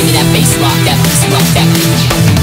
Give me that bass rock, that bass rock, that.